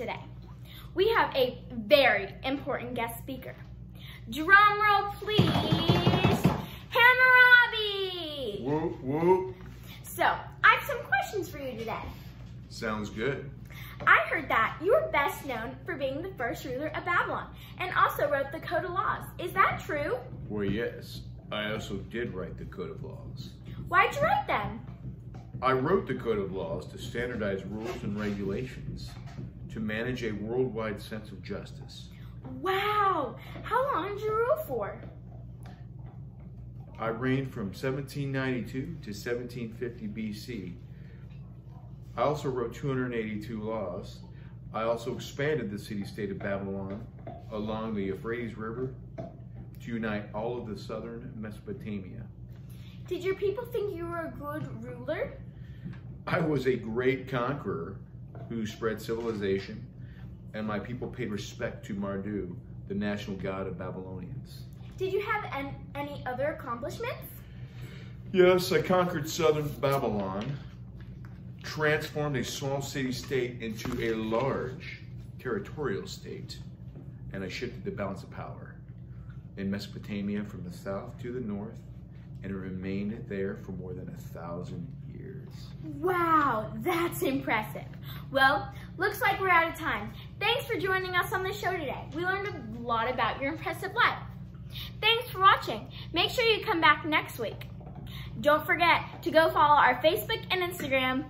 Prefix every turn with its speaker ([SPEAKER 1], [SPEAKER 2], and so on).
[SPEAKER 1] today. We have a very important guest speaker. Drum roll, please. Hammurabi!
[SPEAKER 2] Whoop, whoop.
[SPEAKER 1] So, I have some questions for you today.
[SPEAKER 2] Sounds good.
[SPEAKER 1] I heard that you are best known for being the first ruler of Babylon and also wrote the Code of Laws. Is that true?
[SPEAKER 2] Well, yes. I also did write the Code of Laws.
[SPEAKER 1] Why'd you write them?
[SPEAKER 2] I wrote the Code of Laws to standardize rules and regulations to manage a worldwide sense of justice.
[SPEAKER 1] Wow! How long did you rule for?
[SPEAKER 2] I reigned from 1792 to 1750 BC. I also wrote 282 laws. I also expanded the city-state of Babylon along the Euphrates River to unite all of the southern Mesopotamia.
[SPEAKER 1] Did your people think you were a good ruler?
[SPEAKER 2] I was a great conqueror who spread civilization, and my people paid respect to Marduk, the national god of Babylonians.
[SPEAKER 1] Did you have an, any other accomplishments?
[SPEAKER 2] Yes, I conquered southern Babylon, transformed a small city-state into a large territorial state, and I shifted the balance of power in Mesopotamia from the south to the north, and it remained there for more than a thousand years.
[SPEAKER 1] Wow, that's impressive. Well, looks like we're out of time. Thanks for joining us on the show today. We learned a lot about your impressive life. Thanks for watching. Make sure you come back next week. Don't forget to go follow our Facebook and Instagram